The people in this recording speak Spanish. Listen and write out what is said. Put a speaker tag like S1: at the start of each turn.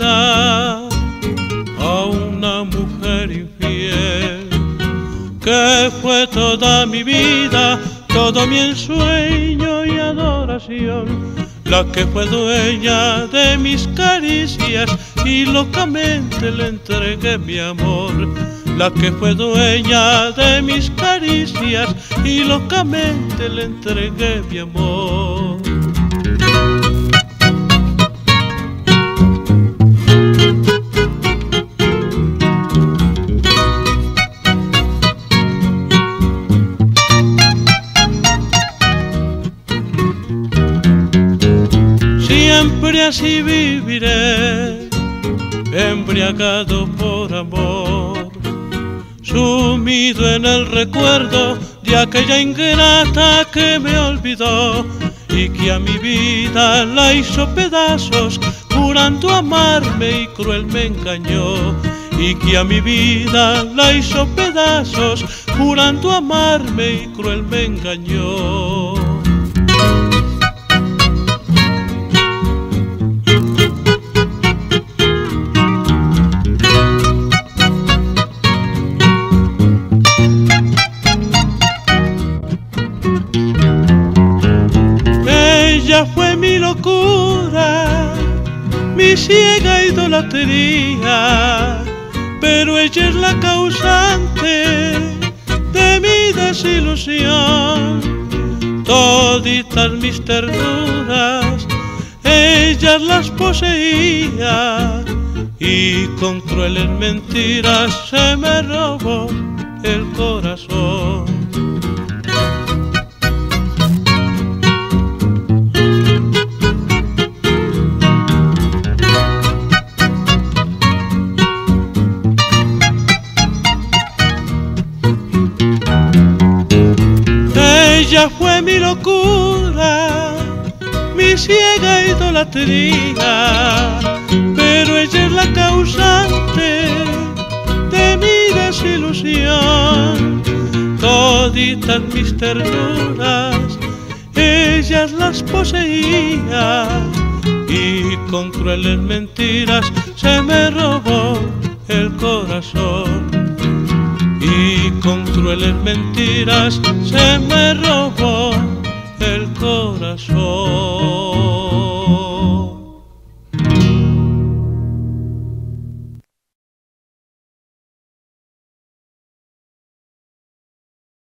S1: a una mujer infiel que fue toda mi vida, todo mi ensueño y adoración, la que fue dueña de mis caricias y locamente le entregué mi amor. La que fue dueña de mis caricias y locamente le entregué mi amor. Siempre así viviré, embriagado por amor, sumido en el recuerdo de aquella ingrata que me olvidó y que a mi vida la hizo pedazos, jurando amarme y cruel me engañó. Y que a mi vida la hizo pedazos, jurando amarme y cruel me engañó. Ella fue mi locura, mi ciega idolatría, pero ella es la causante de mi desilusión. Toditas mis ternuras, ella las poseía y con crueles mentiras se me robó el corazón. Ella fue mi locura, mi ciega idolatría, pero ella es la causante de mi desilusión. Toditas mis ternuras, ellas las poseía y con crueles mentiras se me robó el corazón y con crueles mentiras se me robó el corazón.